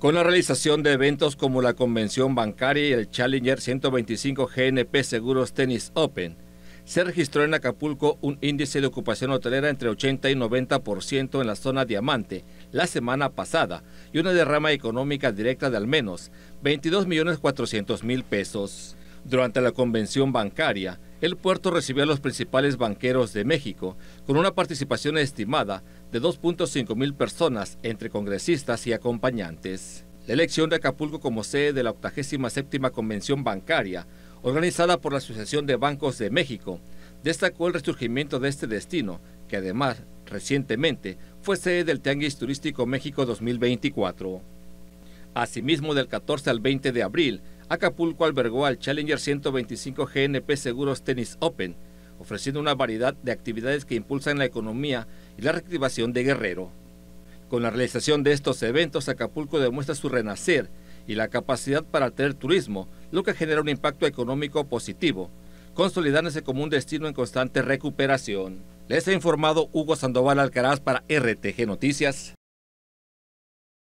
Con la realización de eventos como la Convención Bancaria y el Challenger 125 GNP Seguros Tennis Open, se registró en Acapulco un índice de ocupación hotelera entre 80 y 90% en la zona diamante la semana pasada y una derrama económica directa de al menos 22 millones 400 mil pesos. Durante la convención bancaria, el puerto recibió a los principales banqueros de México, con una participación estimada de 2.5 mil personas entre congresistas y acompañantes. La elección de Acapulco como sede de la 87 Convención Bancaria, organizada por la Asociación de Bancos de México, destacó el resurgimiento de este destino, que además recientemente fue sede del Tianguis Turístico México 2024. Asimismo, del 14 al 20 de abril, Acapulco albergó al Challenger 125 GNP Seguros Tennis Open, ofreciendo una variedad de actividades que impulsan la economía y la reactivación de Guerrero. Con la realización de estos eventos, Acapulco demuestra su renacer y la capacidad para atraer turismo, lo que genera un impacto económico positivo, consolidándose como un destino en constante recuperación. Les ha informado Hugo Sandoval Alcaraz para RTG Noticias.